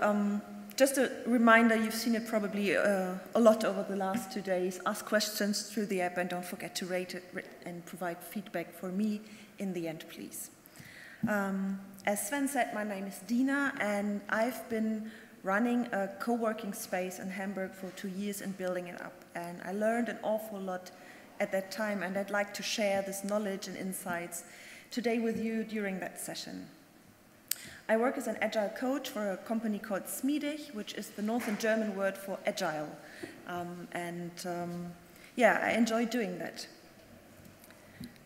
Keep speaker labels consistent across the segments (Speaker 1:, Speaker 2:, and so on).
Speaker 1: Um, just a reminder, you've seen it probably uh, a lot over the last two days. Ask questions through the app and don't forget to rate it and provide feedback for me in the end, please. Um, as Sven said, my name is Dina and I've been running a co-working space in Hamburg for two years and building it up. And I learned an awful lot at that time and I'd like to share this knowledge and insights today with you during that session. I work as an agile coach for a company called Smidig, which is the northern German word for agile. Um, and um, yeah, I enjoy doing that.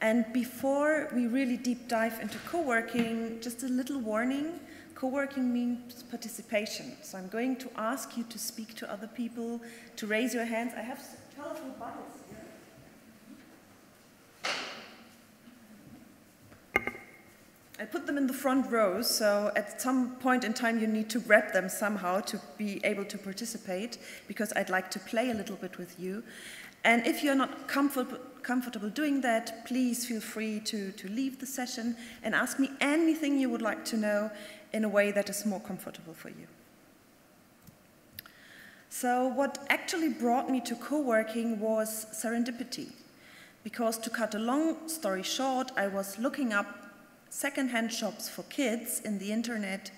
Speaker 1: And before we really deep dive into co-working, just a little warning. Co-working means participation. So I'm going to ask you to speak to other people, to raise your hands. I have colorful buttons I put them in the front row, so at some point in time you need to grab them somehow to be able to participate, because I'd like to play a little bit with you. And if you're not comfort comfortable doing that, please feel free to, to leave the session and ask me anything you would like to know in a way that is more comfortable for you. So what actually brought me to co-working was serendipity. Because to cut a long story short, I was looking up secondhand shops for kids in the internet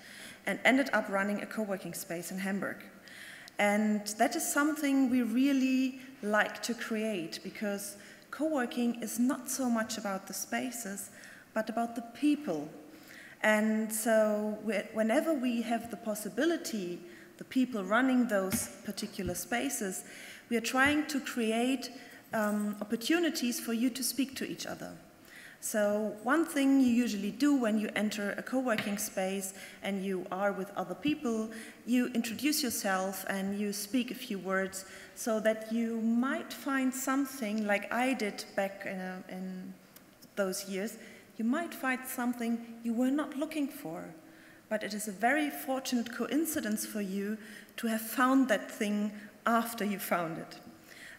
Speaker 1: and ended up running a co-working space in Hamburg. And that is something we really like to create because co-working is not so much about the spaces, but about the people. And so whenever we have the possibility, the people running those particular spaces, we are trying to create um, opportunities for you to speak to each other. So one thing you usually do when you enter a co-working space and you are with other people, you introduce yourself and you speak a few words so that you might find something like I did back in, a, in those years, you might find something you were not looking for. But it is a very fortunate coincidence for you to have found that thing after you found it.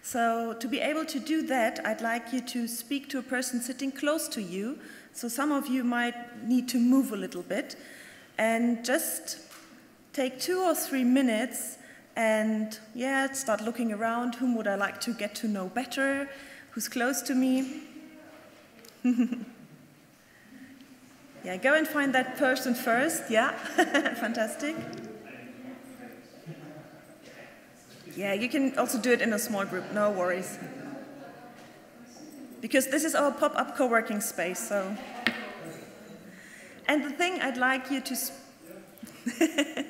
Speaker 1: So to be able to do that, I'd like you to speak to a person sitting close to you. So some of you might need to move a little bit and just take two or three minutes and yeah, start looking around. Whom would I like to get to know better? Who's close to me? yeah, go and find that person first. Yeah, fantastic. Yeah, you can also do it in a small group, no worries. Because this is our pop-up co-working space, so. And the thing I'd like you to,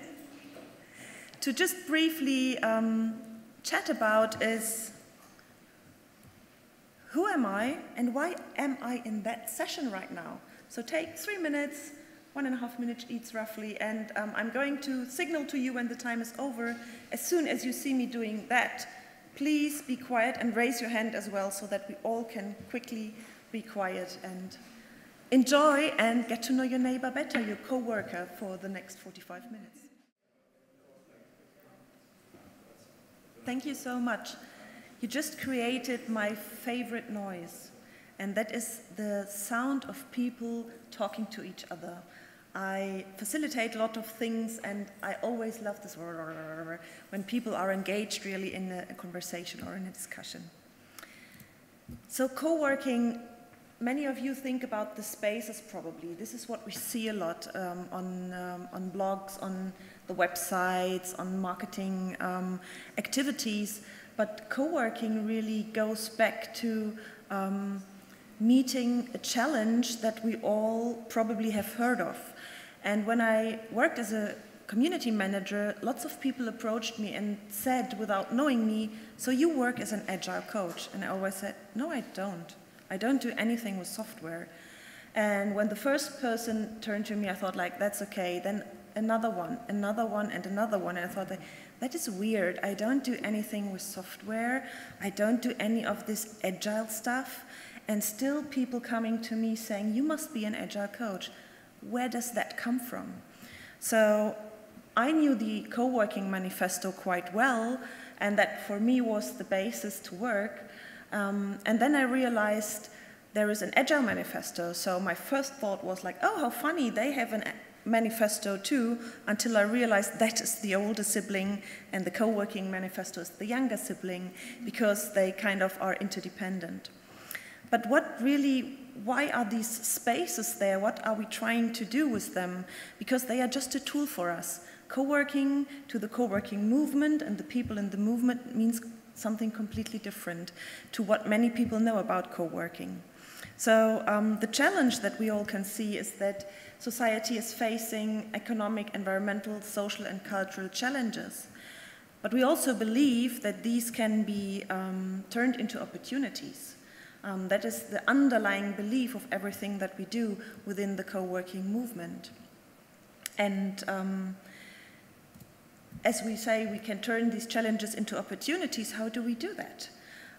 Speaker 1: to just briefly um, chat about is who am I and why am I in that session right now? So take three minutes, one and a half minutes each roughly, and um, I'm going to signal to you when the time is over. As soon as you see me doing that, please be quiet and raise your hand as well so that we all can quickly be quiet and enjoy and get to know your neighbor better, your co-worker, for the next 45 minutes. Thank you so much. You just created my favorite noise, and that is the sound of people talking to each other. I facilitate a lot of things, and I always love this when people are engaged really in a, conversation or in a discussion. So co-working, many of you think about the spaces probably. This is what we see a lot um, on, um, on blogs, on the websites, on marketing um, activities, but co-working really goes back to um, meeting a challenge that we all probably have heard of. And when I worked as a community manager, lots of people approached me and said, without knowing me, so you work as an agile coach? And I always said, no, I don't. I don't do anything with software. And when the first person turned to me, I thought, like, that's okay. Then another one, another one, and another one. And I thought, that is weird. I don't do anything with software. I don't do any of this agile stuff. And still people coming to me saying, you must be an agile coach where does that come from? So I knew the co-working manifesto quite well, and that for me was the basis to work. Um, and then I realized there is an agile manifesto. So my first thought was like, oh, how funny, they have an manifesto too until I realized that is the older sibling and the co-working manifesto is the younger sibling because they kind of are interdependent. But what really, why are these spaces there? What are we trying to do with them? Because they are just a tool for us. Co-working to the co-working movement and the people in the movement means something completely different to what many people know about co-working. So um, the challenge that we all can see is that society is facing economic, environmental, social and cultural challenges. But we also believe that these can be um, turned into opportunities. Um, that is the underlying belief of everything that we do within the co-working movement. And um, as we say, we can turn these challenges into opportunities. How do we do that?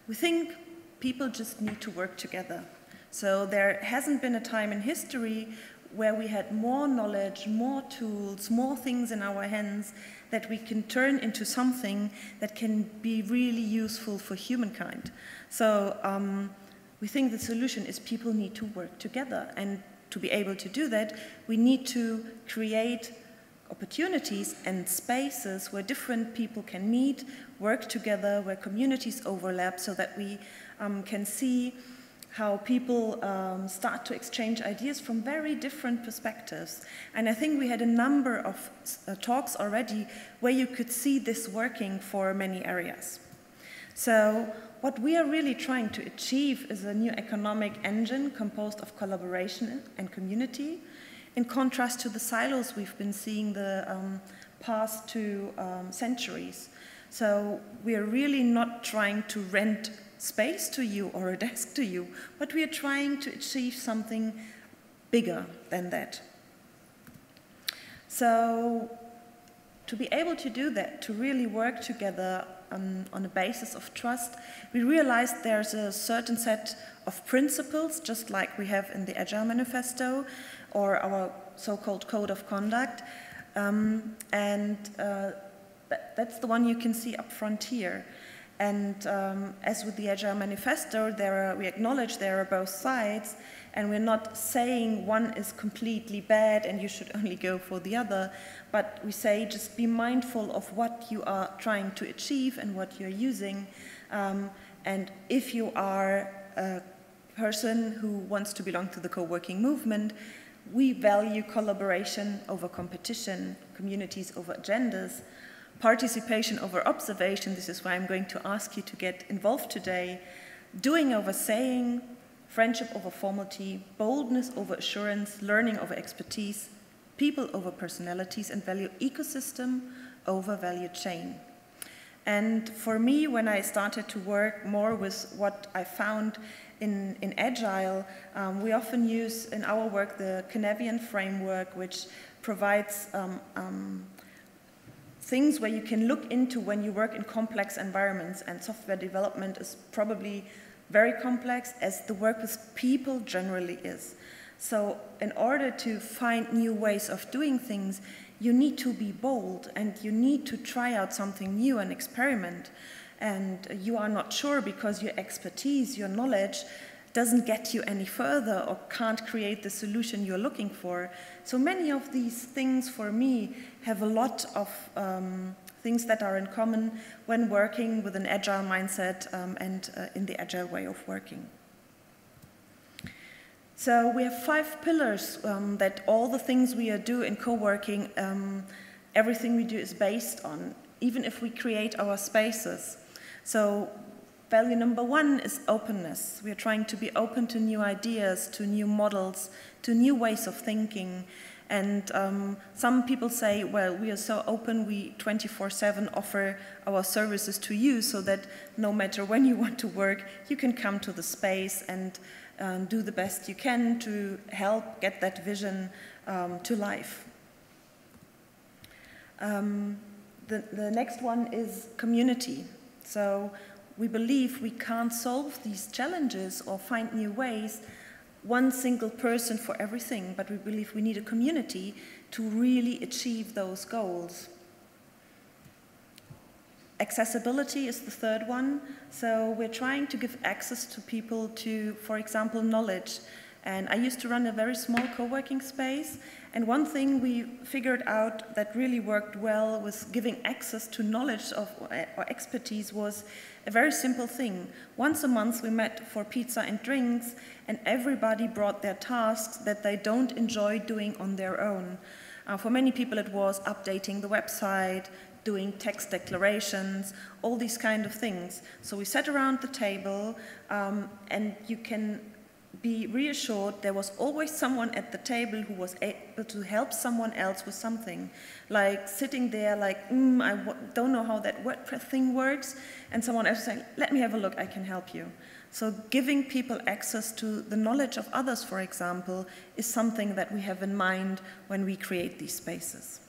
Speaker 1: We think people just need to work together. So there hasn't been a time in history where we had more knowledge, more tools, more things in our hands that we can turn into something that can be really useful for humankind. So um, we think the solution is people need to work together. And to be able to do that, we need to create opportunities and spaces where different people can meet, work together, where communities overlap so that we um, can see how people um, start to exchange ideas from very different perspectives. And I think we had a number of uh, talks already where you could see this working for many areas. So what we are really trying to achieve is a new economic engine composed of collaboration and community, in contrast to the silos we've been seeing the um, past two um, centuries. So we are really not trying to rent space to you or a desk to you, but we are trying to achieve something bigger than that. So to be able to do that, to really work together on, on a basis of trust, we realized there's a certain set of principles, just like we have in the Agile Manifesto or our so-called Code of Conduct, um, and uh, that's the one you can see up front here. And um, as with the Agile Manifesto, there are, we acknowledge there are both sides, and we're not saying one is completely bad and you should only go for the other, but we say just be mindful of what you are trying to achieve and what you're using. Um, and if you are a person who wants to belong to the co-working movement, we value collaboration over competition, communities over agendas, participation over observation, this is why I'm going to ask you to get involved today, doing over saying, friendship over formality, boldness over assurance, learning over expertise, people over personalities, and value ecosystem over value chain. And for me, when I started to work more with what I found in, in Agile, um, we often use in our work the Cynefin framework, which provides um, um, things where you can look into when you work in complex environments and software development is probably very complex as the work with people generally is. So in order to find new ways of doing things, you need to be bold and you need to try out something new and experiment. And you are not sure because your expertise, your knowledge doesn't get you any further or can't create the solution you're looking for. So many of these things for me have a lot of um, things that are in common when working with an agile mindset um, and uh, in the agile way of working. So we have five pillars um, that all the things we do in co-working, um, everything we do is based on, even if we create our spaces. So Value number one is openness. We are trying to be open to new ideas, to new models, to new ways of thinking. And um, some people say, well, we are so open, we 24-7 offer our services to you so that no matter when you want to work, you can come to the space and um, do the best you can to help get that vision um, to life. Um, the, the next one is community. So we believe we can't solve these challenges or find new ways one single person for everything, but we believe we need a community to really achieve those goals. Accessibility is the third one. So we're trying to give access to people to, for example, knowledge. And I used to run a very small co-working space. And one thing we figured out that really worked well with giving access to knowledge of or expertise was a very simple thing. Once a month we met for pizza and drinks and everybody brought their tasks that they don't enjoy doing on their own. Uh, for many people it was updating the website, doing text declarations, all these kind of things. So we sat around the table um, and you can be reassured there was always someone at the table who was able to help someone else with something. Like sitting there like, mm, I don't know how that WordPress thing works, and someone else saying, let me have a look, I can help you. So giving people access to the knowledge of others, for example, is something that we have in mind when we create these spaces.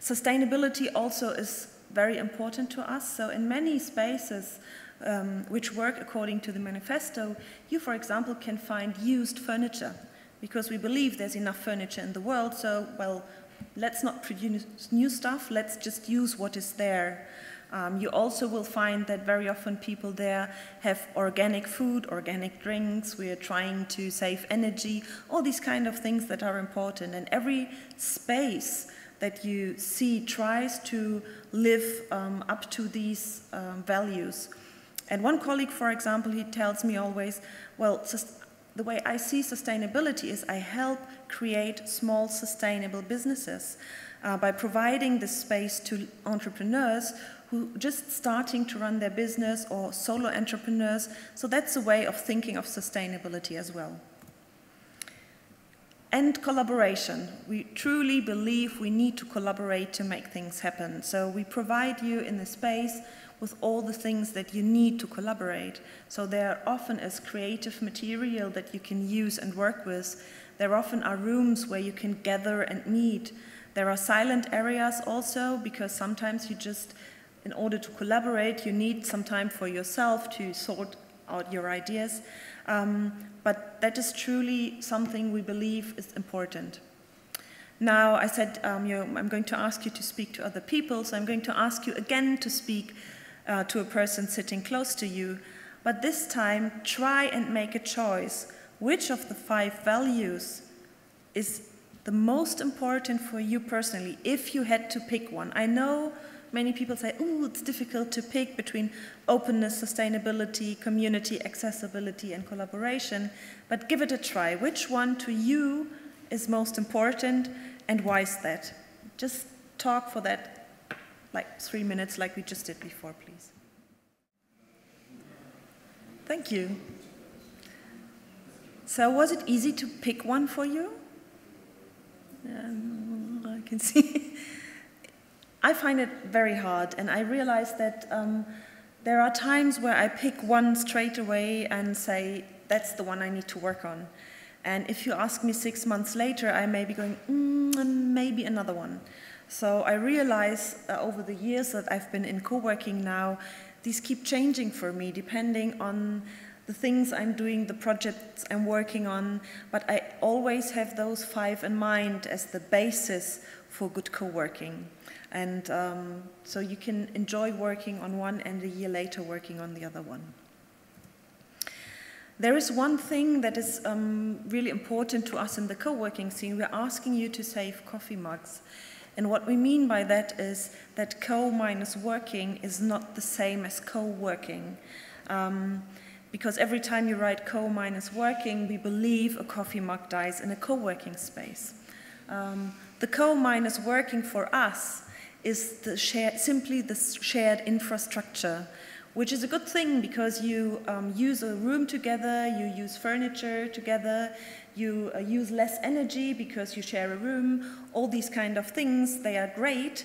Speaker 1: Sustainability also is very important to us. So in many spaces um, which work according to the manifesto, you, for example, can find used furniture because we believe there's enough furniture in the world. So, well, let's not produce new stuff. Let's just use what is there. Um, you also will find that very often people there have organic food, organic drinks, we are trying to save energy, all these kind of things that are important. And every space that you see tries to live um, up to these um, values. And one colleague, for example, he tells me always, well, the way I see sustainability is I help create small sustainable businesses uh, by providing the space to entrepreneurs who just starting to run their business or solo entrepreneurs. So that's a way of thinking of sustainability as well and collaboration. We truly believe we need to collaborate to make things happen. So we provide you in the space with all the things that you need to collaborate. So there are often is creative material that you can use and work with. There often are rooms where you can gather and meet. There are silent areas also because sometimes you just, in order to collaborate, you need some time for yourself to sort out your ideas. Um, but that is truly something we believe is important. Now, I said um, you I'm going to ask you to speak to other people, so I'm going to ask you again to speak uh, to a person sitting close to you. But this time, try and make a choice. Which of the five values is the most important for you personally, if you had to pick one? I know many people say, oh, it's difficult to pick between openness, sustainability, community, accessibility, and collaboration, but give it a try. Which one to you is most important, and why is that? Just talk for that, like three minutes, like we just did before, please. Thank you. So, was it easy to pick one for you? Um, I can see. I find it very hard, and I realize that um, there are times where I pick one straight away and say, that's the one I need to work on. And if you ask me six months later, I may be going, mm, maybe another one. So I realize uh, over the years that I've been in co-working now, these keep changing for me depending on the things I'm doing, the projects I'm working on, but I always have those five in mind as the basis for good co-working. And um, so you can enjoy working on one and a year later working on the other one. There is one thing that is um, really important to us in the co-working scene. We're asking you to save coffee mugs. And what we mean by that is that co minus working is not the same as co-working. Um, because every time you write co minus working, we believe a coffee mug dies in a co-working space. Um, the co minus working for us is the simply the shared infrastructure, which is a good thing because you um, use a room together, you use furniture together, you uh, use less energy because you share a room, all these kind of things, they are great,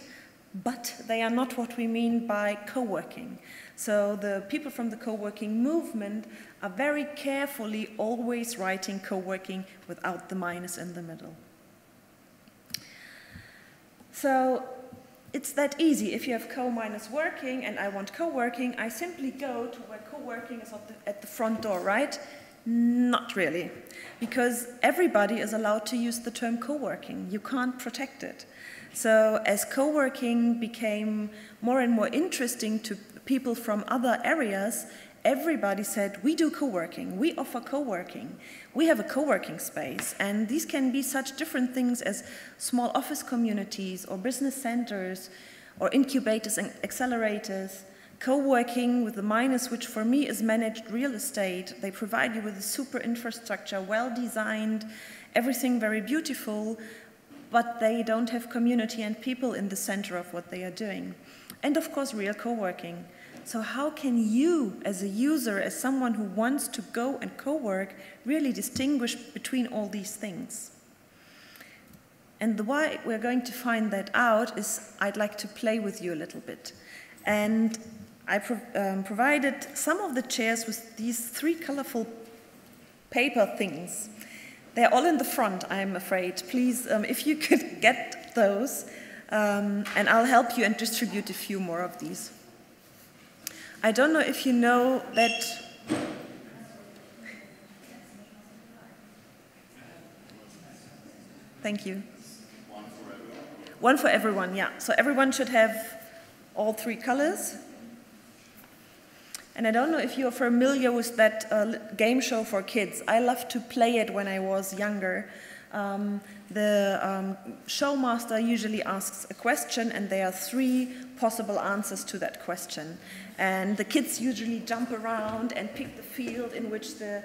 Speaker 1: but they are not what we mean by co-working. So the people from the co-working movement are very carefully always writing co-working without the minus in the middle. So it's that easy. If you have co-minus working and I want co-working, I simply go to where co-working is at the front door, right? Not really, because everybody is allowed to use the term co-working. You can't protect it. So as co-working became more and more interesting to people from other areas, everybody said, we do co-working, we offer co-working, we have a co-working space, and these can be such different things as small office communities or business centers or incubators and accelerators, co-working with the minus, which for me is managed real estate. They provide you with a super infrastructure, well designed, everything very beautiful, but they don't have community and people in the center of what they are doing. And of course, real co-working. So how can you, as a user, as someone who wants to go and co-work, really distinguish between all these things? And the way we're going to find that out is I'd like to play with you a little bit. And I um, provided some of the chairs with these three colorful paper things. They're all in the front, I'm afraid. Please, um, if you could get those, um, and I'll help you and distribute a few more of these. I don't know if you know that Thank you. One for everyone? One for everyone, yeah. So everyone should have all three colors. And I don't know if you're familiar with that uh, game show for kids. I loved to play it when I was younger. Um, the um, showmaster usually asks a question, and there are three possible answers to that question. And the kids usually jump around and pick the field in which the,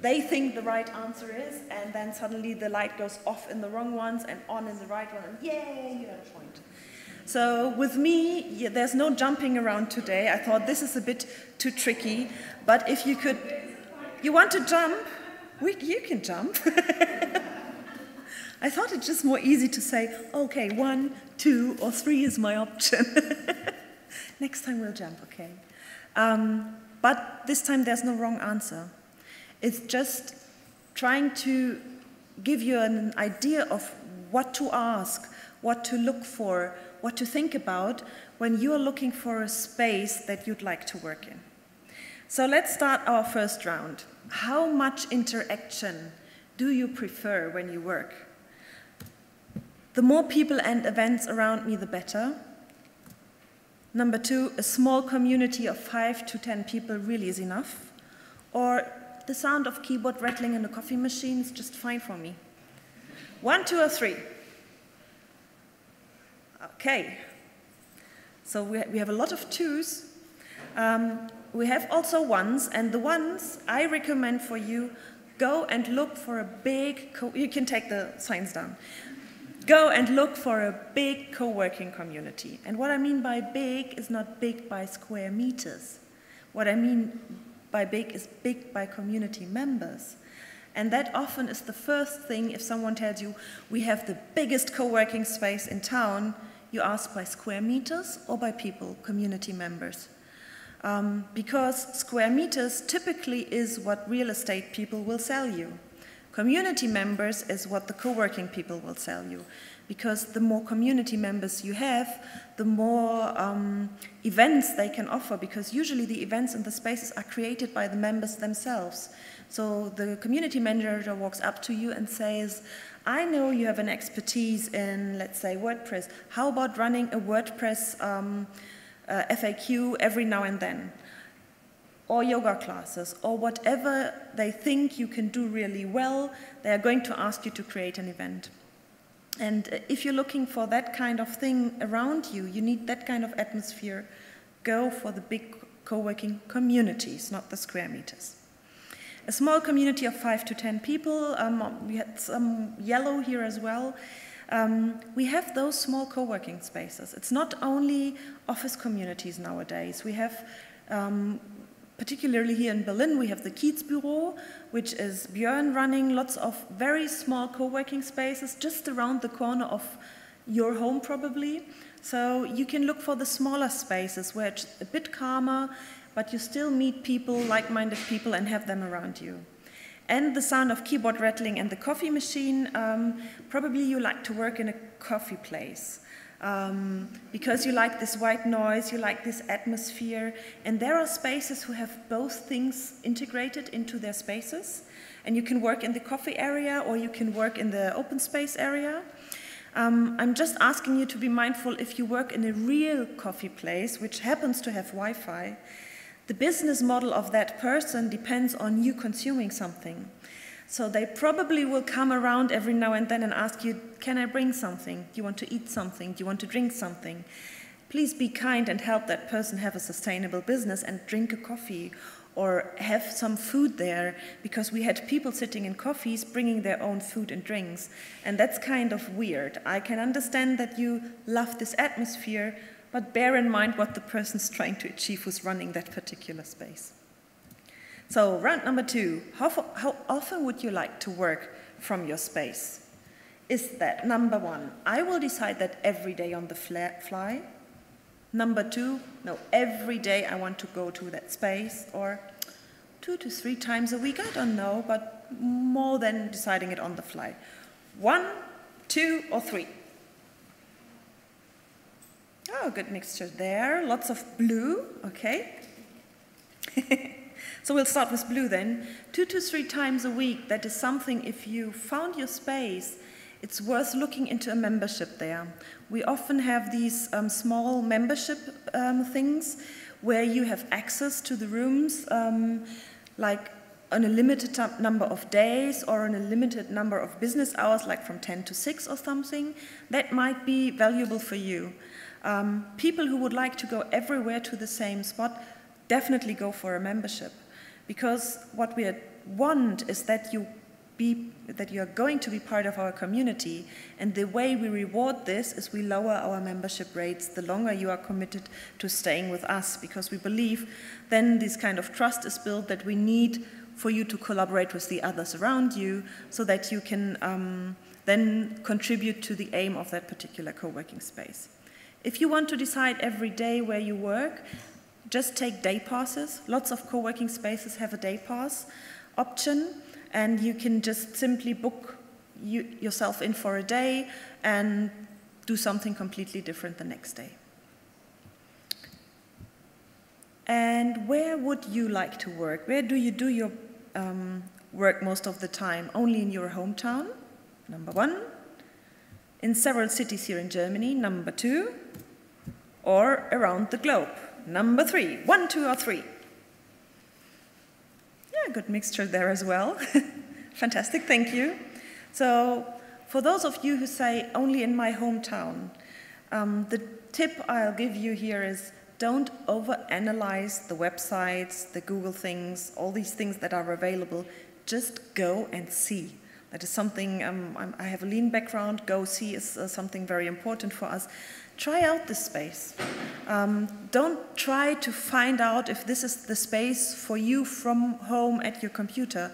Speaker 1: they think the right answer is, and then suddenly the light goes off in the wrong ones and on in the right one, and yay, you got a point. So with me, yeah, there's no jumping around today. I thought this is a bit too tricky, but if you could, you want to jump? We, you can jump. I thought it's just more easy to say, okay, one, two, or three is my option. Next time we'll jump, okay? Um, but this time there's no wrong answer. It's just trying to give you an idea of what to ask, what to look for, what to think about when you are looking for a space that you'd like to work in. So let's start our first round. How much interaction do you prefer when you work? The more people and events around me, the better. Number two, a small community of five to 10 people really is enough. Or the sound of keyboard rattling in a coffee machine is just fine for me. One, two, or three. Okay. So we, we have a lot of twos. Um, we have also ones, and the ones I recommend for you, go and look for a big, you can take the signs down. Go and look for a big co-working community. And what I mean by big is not big by square meters. What I mean by big is big by community members. And that often is the first thing if someone tells you, we have the biggest co-working space in town, you ask by square meters or by people, community members. Um, because square meters typically is what real estate people will sell you. Community members is what the co-working people will sell you. Because the more community members you have, the more um, events they can offer, because usually the events and the spaces are created by the members themselves. So the community manager walks up to you and says, I know you have an expertise in, let's say, WordPress. How about running a WordPress um, uh, FAQ every now and then? Or yoga classes, or whatever they think you can do really well, they are going to ask you to create an event. And uh, if you're looking for that kind of thing around you, you need that kind of atmosphere, go for the big co-working communities, not the square meters a small community of five to 10 people. Um, we had some yellow here as well. Um, we have those small co-working spaces. It's not only office communities nowadays. We have, um, particularly here in Berlin, we have the Kiezbüro, which is Björn running lots of very small co-working spaces just around the corner of your home probably. So you can look for the smaller spaces where it's a bit calmer but you still meet people, like-minded people, and have them around you. And the sound of keyboard rattling and the coffee machine, um, probably you like to work in a coffee place. Um, because you like this white noise, you like this atmosphere, and there are spaces who have both things integrated into their spaces. And you can work in the coffee area or you can work in the open space area. Um, I'm just asking you to be mindful if you work in a real coffee place, which happens to have Wi-Fi, The business model of that person depends on you consuming something. So they probably will come around every now and then and ask you, Can I bring something? Do you want to eat something? Do you want to drink something? Please be kind and help that person have a sustainable business and drink a coffee or have some food there because we had people sitting in coffees bringing their own food and drinks. And that's kind of weird. I can understand that you love this atmosphere, but bear in mind what the person's trying to achieve who's running that particular space. So, round number two how, how often would you like to work from your space? Is that number one, I will decide that every day on the fly. Number two, no, every day I want to go to that space, or two to three times a week, I don't know, but more than deciding it on the fly. One, two, or three. Oh, good mixture there. Lots of blue, okay. so we'll start with blue then. Two to three times a week, that is something if you found your space, it's worth looking into a membership there. We often have these um, small membership um, things where you have access to the rooms, um, like on a limited number of days or on a limited number of business hours, like from 10 to 6 or something. That might be valuable for you. Um, people who would like to go everywhere to the same spot definitely go for a membership. Because what we want is that you be that you are going to be part of our community. And the way we reward this is we lower our membership rates the longer you are committed to staying with us. Because we believe then this kind of trust is built that we need for you to collaborate with the others around you so that you can um, then contribute to the aim of that particular co-working space. If you want to decide every day where you work, just take day passes. Lots of co working spaces have a day pass option, and you can just simply book you, yourself in for a day and do something completely different the next day. And where would you like to work? Where do you do your um, work most of the time? Only in your hometown? Number one in several cities here in Germany, number two, or around the globe, number three, one, two, or three. Yeah, good mixture there as well. Fantastic, thank you. So, for those of you who say only in my hometown, um, the tip I'll give you here is don't overanalyze the websites, the Google things, all these things that are available. Just go and see. That is something, um, i have a lean background, go see is uh, something very important for us. Try out this space. Um, don't try to find out if this is the space for you from home at your computer.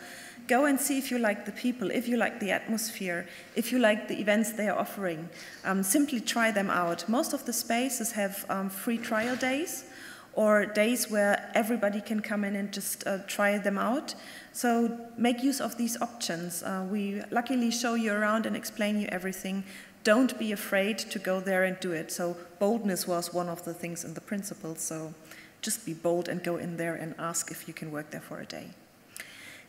Speaker 1: Go and see if you like the people, if you like the atmosphere, if you like the events they are offering. Um, simply try them out. Most of the spaces have um, free trial days or days where everybody can come in and just uh, try them out. So make use of these options. Uh, we luckily show you around and explain you everything. Don't be afraid to go there and do it. So boldness was one of the things in the principles. So just be bold and go in there and ask if you can work there for a day.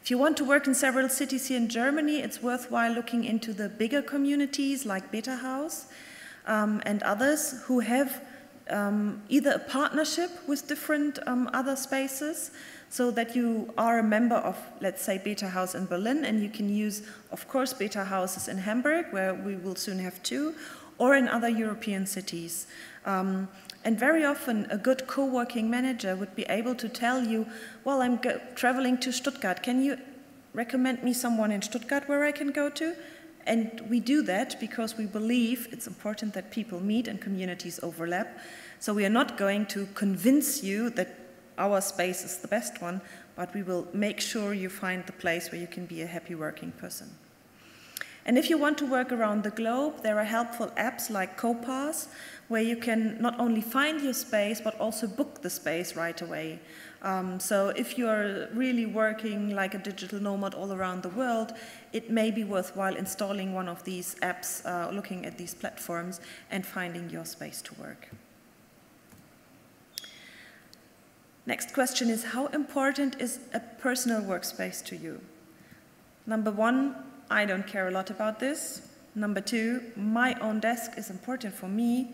Speaker 1: If you want to work in several cities here in Germany, it's worthwhile looking into the bigger communities like House um, and others who have um, either a partnership with different um, other spaces so that you are a member of, let's say, betahaus in Berlin, and you can use, of course, betahauses in Hamburg, where we will soon have two, or in other European cities. Um, and very often, a good co working manager would be able to tell you, Well, I'm traveling to Stuttgart. Can you recommend me someone in Stuttgart where I can go to? And we do that because we believe it's important that people meet and communities overlap. So we are not going to convince you that our space is the best one, but we will make sure you find the place where you can be a happy working person. And if you want to work around the globe, there are helpful apps like Copass, where you can not only find your space, but also book the space right away. Um, so if you're really working like a digital nomad all around the world, it may be worthwhile installing one of these apps, uh, looking at these platforms, and finding your space to work. Next question is How important is a personal workspace to you? Number one, I don't care a lot about this. Number two, my own desk is important for me.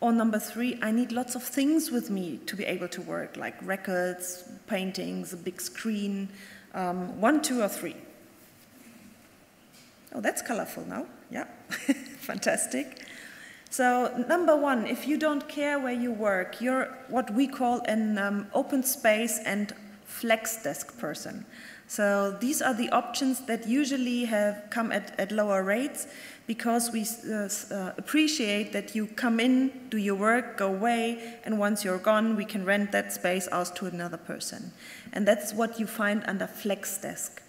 Speaker 1: Or number three, I need lots of things with me to be able to work, like records, paintings, a big screen. Um, one, two, or three. Oh, that's colorful now. Yeah, fantastic. So number one, if you don't care where you work, you're what we call an um, open space and flex desk person. So these are the options that usually have come at, at lower rates because we uh, uh, appreciate that you come in, do your work, go away, and once you're gone, we can rent that space out to another person. And that's what you find under Flex Desk.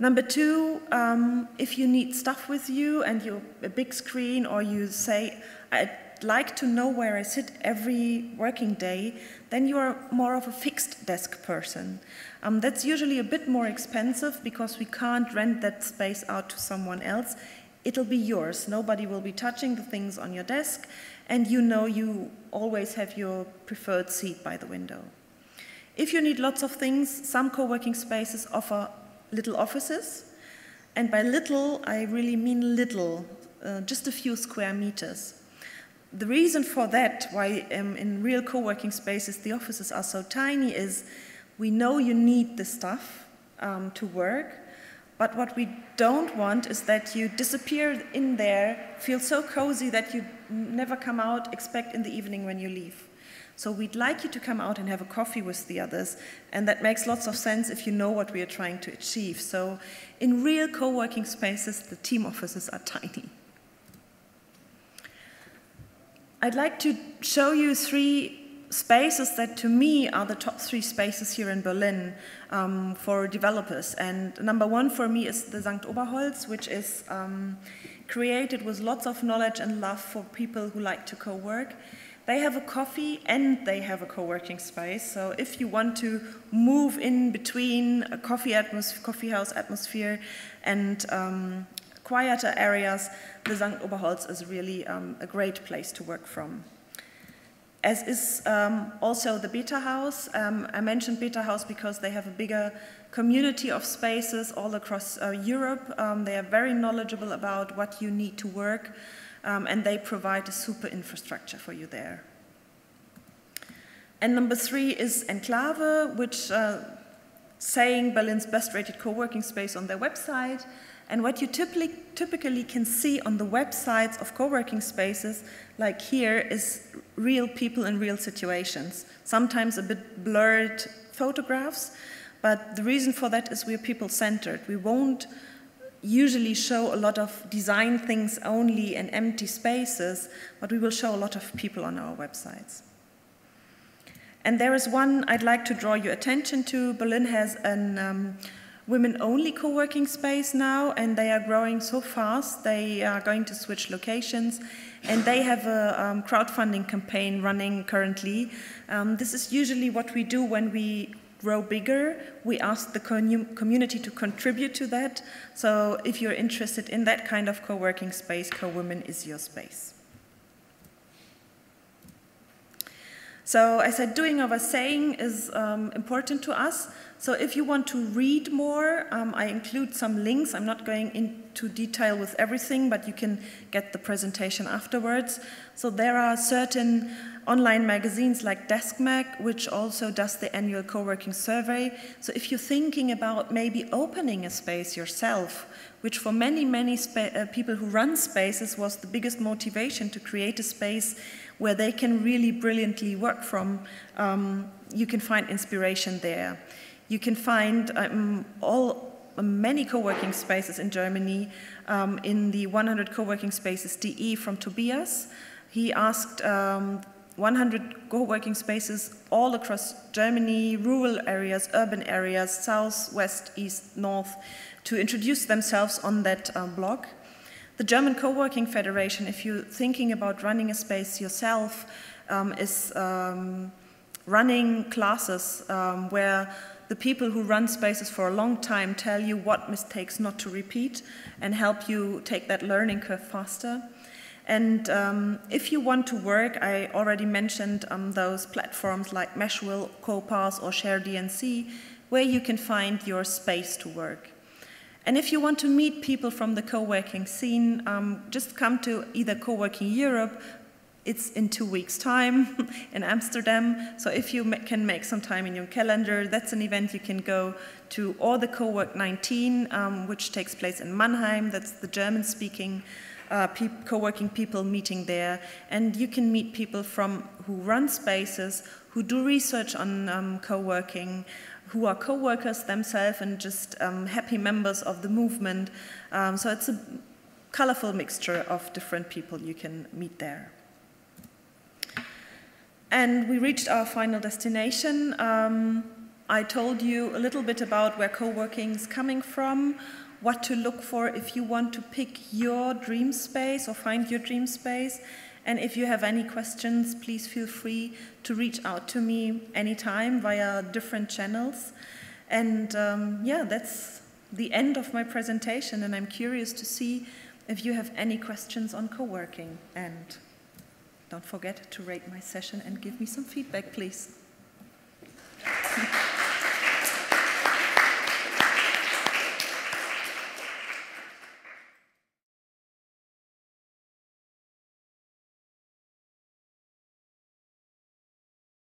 Speaker 1: Number two, um, if you need stuff with you and you a big screen, or you say, I'd like to know where I sit every working day, then you are more of a fixed desk person. Um, that's usually a bit more expensive because we can't rent that space out to someone else it'll be yours. Nobody will be touching the things on your desk, and you know you always have your preferred seat by the window. If you need lots of things, some co-working spaces offer little offices, and by little, I really mean little, uh, just a few square meters. The reason for that, why um, in real co-working spaces the offices are so tiny, is we know you need the stuff um, to work, but what we don't want is that you disappear in there, feel so cozy that you never come out, expect in the evening when you leave. So we'd like you to come out and have a coffee with the others, and that makes lots of sense if you know what we are trying to achieve. So in real co-working spaces, the team offices are tiny. I'd like to show you three spaces that to me are the top three spaces here in Berlin um, for developers. And number one for me is the St. Oberholz, which is um, created with lots of knowledge and love for people who like to co-work. They have a coffee and they have a co-working space. So if you want to move in between a coffee, atmos coffee house atmosphere and um, quieter areas, the St. Oberholz is really um, a great place to work from as is um, also the betahaus. Um, I mentioned betahaus because they have a bigger community of spaces all across uh, Europe. Um, they are very knowledgeable about what you need to work, um, and they provide a super infrastructure for you there. And number three is Enclave, which uh, saying Berlin's best rated co-working space on their website. And what you typically, typically can see on the websites of co-working spaces, like here, is real people in real situations. Sometimes a bit blurred photographs, but the reason for that is we're people-centered. We won't usually show a lot of design things only in empty spaces, but we will show a lot of people on our websites. And there is one I'd like to draw your attention to. Berlin has an um, women-only co-working space now, and they are growing so fast. They are going to switch locations, and they have a um, crowdfunding campaign running currently. Um, this is usually what we do when we grow bigger. We ask the community to contribute to that. So if you're interested in that kind of co-working space, Co-Women is your space. So I said doing over saying is um, important to us. So if you want to read more, um, I include some links. I'm not going into detail with everything, but you can get the presentation afterwards. So there are certain online magazines like DeskMag, which also does the annual co-working survey. So if you're thinking about maybe opening a space yourself, which for many, many uh, people who run spaces was the biggest motivation to create a space where they can really brilliantly work from, um, you can find inspiration there. You can find um, all many co-working spaces in Germany um, in the 100 co-working spaces DE from Tobias. He asked um, 100 co-working spaces all across Germany, rural areas, urban areas, south, west, east, north, to introduce themselves on that uh, blog. The German Co-working Federation, if you're thinking about running a space yourself, um, is um, running classes um, where the people who run spaces for a long time tell you what mistakes not to repeat and help you take that learning curve faster. And um, if you want to work, I already mentioned um, those platforms like Meshwill, CoPass, or ShareDNC, where you can find your space to work. And if you want to meet people from the co-working scene, um, just come to either Co-working Europe, it's in two weeks' time in Amsterdam. So if you can make some time in your calendar, that's an event you can go to, or the CoWork 19, um, which takes place in Mannheim. That's the German-speaking uh, pe co-working people meeting there, and you can meet people from who run spaces, who do research on um, co-working, who are co-workers themselves and just um, happy members of the movement. Um, so it's a colorful mixture of different people you can meet there. And we reached our final destination. Um, I told you a little bit about where co-working is coming from, what to look for if you want to pick your dream space or find your dream space. And if you have any questions, please feel free to reach out to me anytime via different channels. And um, yeah, that's the end of my presentation, and I'm curious to see if you have any questions on co-working. And don't forget to rate my session and give me some feedback, please.